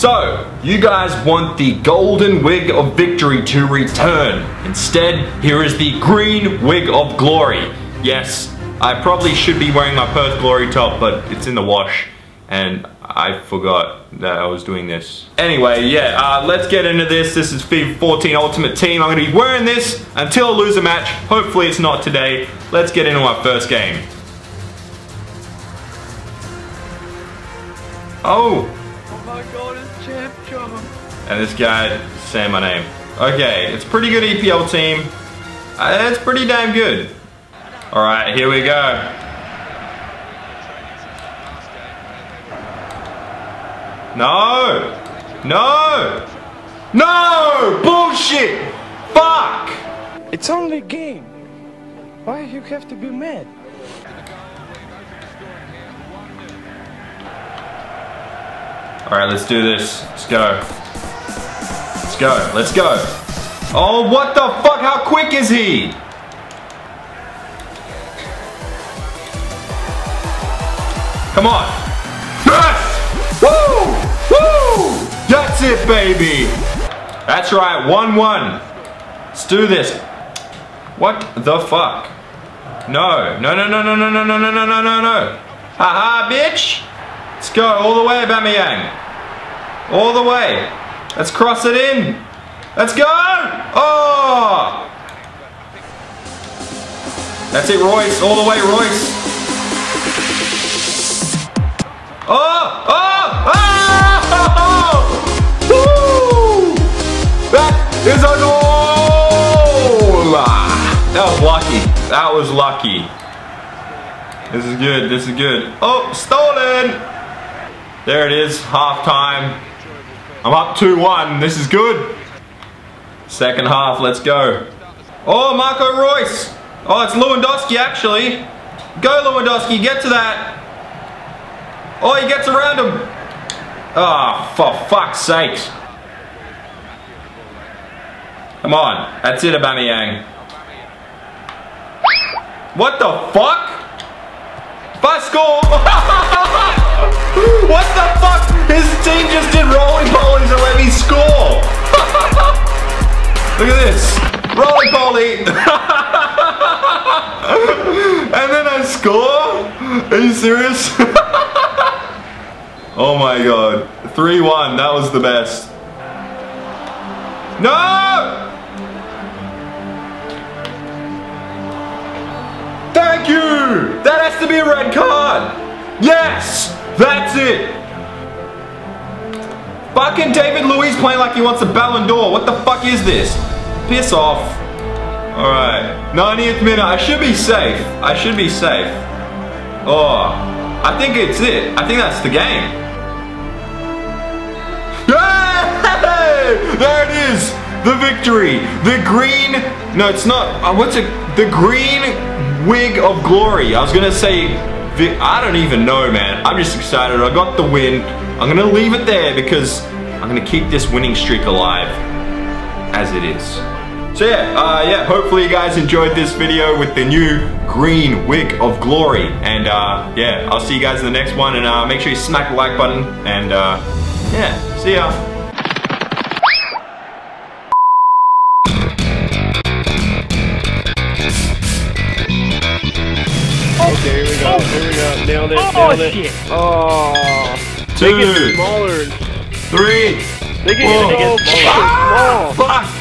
So, you guys want the golden wig of victory to return. Instead, here is the green wig of glory. Yes, I probably should be wearing my Perth Glory top, but it's in the wash. And I forgot that I was doing this. Anyway, yeah, uh, let's get into this. This is FIFA 14 Ultimate Team. I'm to be wearing this until I lose a match. Hopefully it's not today. Let's get into our first game. Oh! My god, it's Champ. And this guy saying my name. Okay, it's pretty good EPL team. Uh, it's pretty damn good. Alright, here we go. No! No! No! Bullshit! Fuck! It's only a game. Why you have to be mad? Alright, let's do this. Let's go. Let's go. Let's go. Oh, what the fuck? How quick is he? Come on. Yes! Woo! Woo! That's it, baby. That's right. 1-1. Let's do this. What the fuck? No. No, no, no, no, no, no, no, no, no, no, no, no. Haha, bitch. Let's go all the way, Aubameyang. All the way. Let's cross it in. Let's go. Oh. That's it, Reus. All the way, Reus. Oh, oh, oh! Woo! That is a goal! That was lucky. That was lucky. This is good. This is good. Oh, stolen! There it is. Half time. I'm up 2-1. This is good. Second half. Let's go. Oh, Marco Reus. Oh, it's Lewandowski actually. Go Lewandowski. Get to that. Oh, he gets around him. Ah, oh, for fuck's sakes. Come on. That's it, Aubameyang. What the fuck? If score... what the fuck? His team just did rolling polies and let me score. Look at this. Rolling poly. and then I score? Are you serious? oh my god. 3-1. That was the best. No! Thank you! That has to be a red card! Yes! That's it! Fucking David Luiz playing like he wants a Ballon d'Or. What the fuck is this? Piss off. Alright. 90th minute. I should be safe. I should be safe. Oh. I think it's it. I think that's the game. Yay! There it is! The victory! The green... No, it's not... Uh, what's it? The green wig of glory. I was gonna say... I don't even know, man. I'm just excited. I got the win. I'm gonna leave it there because I'm gonna keep this winning streak alive as it is. So yeah, uh, yeah, hopefully you guys enjoyed this video with the new green wig of glory. And uh, yeah, I'll see you guys in the next one and uh, make sure you smack the like button and uh, yeah, see ya. Nailed it, oh, nailed shit. Oh. it. They get smaller. Three. They get, they get. Fuck.